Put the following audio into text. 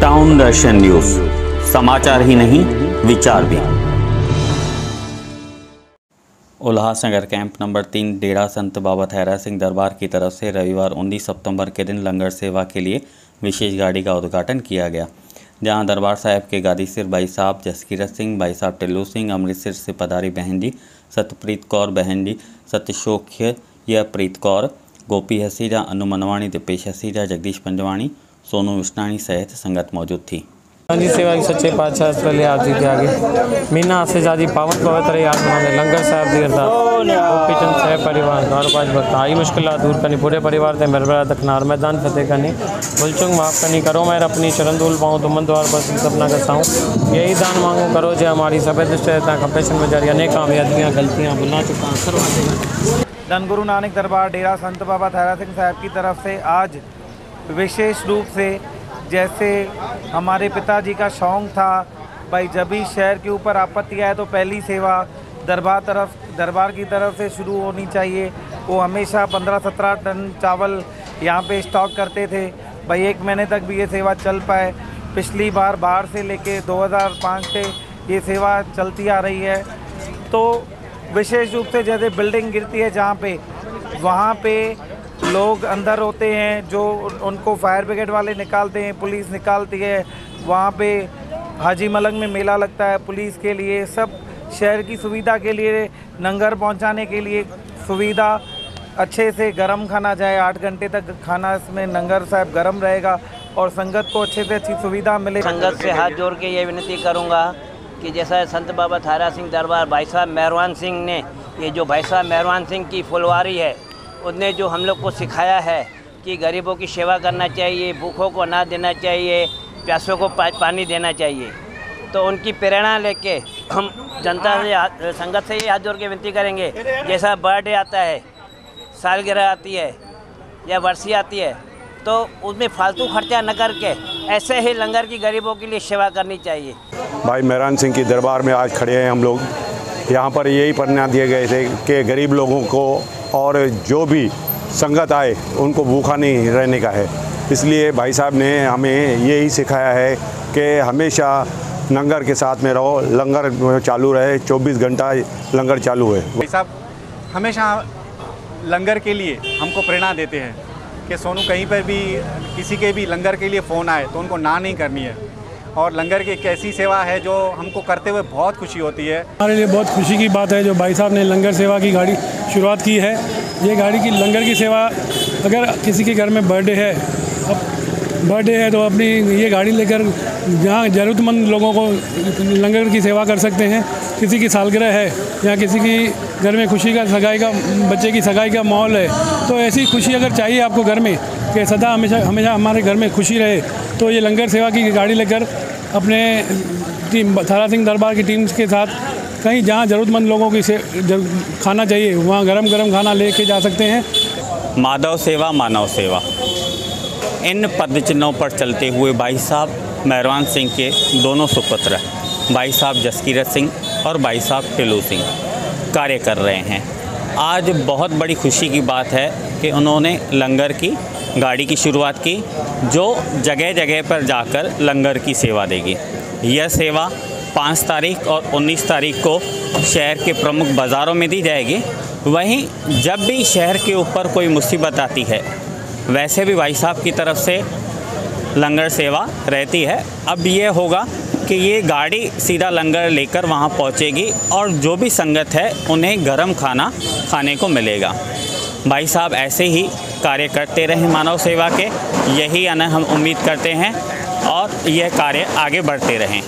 Doordarshan news समाचार ही नहीं, विचार भी। उल्लासनगर कैंप नंबर तीन, डेरा संत बाबा थैरा सिंह दरबार की तरफ़ से रविवार 19 सितंबर के दिन लंगर सेवा के लिए विशेष गाड़ी का उद्घाटन किया गया। जहाँ दरबार साहिब के गादी सिर भाई साहब जसकीरत सिंह, भाई साहब टिल्लू सिंह, अमृतसर से पधारी बहन जी, सतप्रीत कौर बहन जी सत्यशोख्य प्रीत कौर, गोपी हसीजा अनु मनवाणी दिपेश हसीजा, जगदीश पंजवाणी सोनू विष्णाणी सहित संगत मौजूद थी। जी सेवा की सच्चे पातशाह अस्पताल आप जी के आगे। मीना से जादी पावन पवित्र याद माने लंगर साहब दी अरदास। ओपीचंद सह परिवार घर पाँच भक्त। आई मुश्किल दूर करनी पूरे परिवार ते मेरबरा दखनार मैदान फतेह करनी। भुलचुंग माफ़ करनी करो मैं अपनी चरण धूल पाऊँ तुमन द्वार बस सपना करताऊँ यही दान मांगो करो जो हमारी सफ़ेद कंपेशन में जारी अनेक कामयाबियाँ गलतियाँ भुला चुका धन गुरु नानक दरबार डेरा संत बाबा थारा सिंह साहब की तरफ़ से आज विशेष रूप से जैसे हमारे पिताजी का शौक था, भाई जब भी शहर के ऊपर आपत्ति आए तो पहली सेवा दरबार तरफ़, दरबार की तरफ़ से शुरू होनी चाहिए। वो हमेशा 15-17 टन चावल यहाँ पे स्टॉक करते थे। भाई एक महीने तक भी ये सेवा चल पाए। पिछली बार बाहर से लेके 2005 से ये सेवा चलती आ रही है। तो विशेष रूप से जैसे बिल्डिंग गिरती है जहाँ पे, वहाँ पे लोग अंदर होते हैं, जो उनको फायर ब्रिगेड वाले निकालते हैं, पुलिस निकालती है, वहाँ पे हाजी मलंग में मेला लगता है पुलिस के लिए, सब शहर की सुविधा के लिए लंगर पहुँचाने के लिए सुविधा, अच्छे से गर्म खाना जाए, आठ घंटे तक खाना इसमें लंगर साहब गर्म रहेगा और संगत को अच्छे से अच्छी सुविधा मिले। संगत से हाथ जोड़ के ये विनती करूँगा कि जैसा संत बाबा थारा सिंह दरबार, भाई साहब मेहरवान सिंह ने, ये जो भाई साहब मेहरवान सिंह की फुलवारी है उनने जो हम लोग को सिखाया है कि गरीबों की सेवा करना चाहिए भूखों को अनाज देना चाहिए प्यासों को पा, पानी देना चाहिए। तो उनकी प्रेरणा लेके हम जनता से संगत से ही हाथ जोड़ के विनती करेंगे जैसा बर्थडे आता है सालगिरह आती है या वर्षी आती है तो उसमें फालतू खर्चा न करके ऐसे ही लंगर की गरीबों के लिए सेवा करनी चाहिए। भाई मेहरान सिंह की दरबार में आज खड़े हैं हम लोग। यहाँ पर यही पन्ना दिए गए थे कि गरीब लोगों को और जो भी संगत आए, उनको भूखा नहीं रहने का है। इसलिए भाई साहब ने हमें यही सिखाया है कि हमेशा लंगर के साथ में रहो, लंगर चालू रहे 24 घंटा लंगर चालू है। भाई साहब, हमेशा लंगर के लिए हमको प्रेरणा देते हैं कि सोनू कहीं पर भी, किसी के भी लंगर के लिए फ़ोन आए तो उनको ना नहीं करनी है। और लंगर की एक ऐसी सेवा है जो हमको करते हुए बहुत खुशी होती है। हमारे लिए बहुत खुशी की बात है जो भाई साहब ने लंगर सेवा की गाड़ी शुरुआत की है। ये गाड़ी की लंगर की सेवा, अगर किसी के घर में बर्थडे है, अब बर्थडे है तो अपनी ये गाड़ी लेकर जहाँ ज़रूरतमंद लोगों को लंगर की सेवा कर सकते हैं। किसी की सालगिरह है या किसी की घर में खुशी का सगाई का, बच्चे की सगाई का माहौल है। तो ऐसी खुशी अगर चाहिए आपको घर में, कि सदा हमेशा हमेशा हमारे घर में खुशी रहे तो ये लंगर सेवा की गाड़ी लेकर अपने टीम, थारा सिंह दरबार की टीम के साथ कहीं जहाँ ज़रूरतमंद लोगों की से खाना चाहिए, वहाँ गरम गरम खाना लेके जा सकते हैं। माधव सेवा, मानव सेवा। इन पद चिन्हों पर चलते हुए भाई साहब मेहरवान सिंह के दोनों सुपुत्र भाई साहब जसकीरत सिंह और भाई साहब टिल्लू सिंह। कार्य कर रहे हैं। आज बहुत बड़ी खुशी की बात है कि उन्होंने लंगर की, गाड़ी की शुरुआत की, जो जगह जगह पर जाकर लंगर की सेवा देगी। यह सेवा पाँच तारीख और उन्नीस तारीख को शहर के प्रमुख बाज़ारों में दी जाएगी। वहीं जब भी शहर के ऊपर कोई मुसीबत आती है, वैसे भी भाई साहब की तरफ़ से लंगर सेवा रहती है। अब ये होगा कि ये गाड़ी सीधा लंगर लेकर वहाँ पहुँचेगी और जो भी संगत है, उन्हें गर्म खाना खाने को मिलेगा। भाई साहब, ऐसे ही कार्य करते रहे मानव सेवा के, यही हम उम्मीद करते हैं और यह कार्य आगे बढ़ते रहें।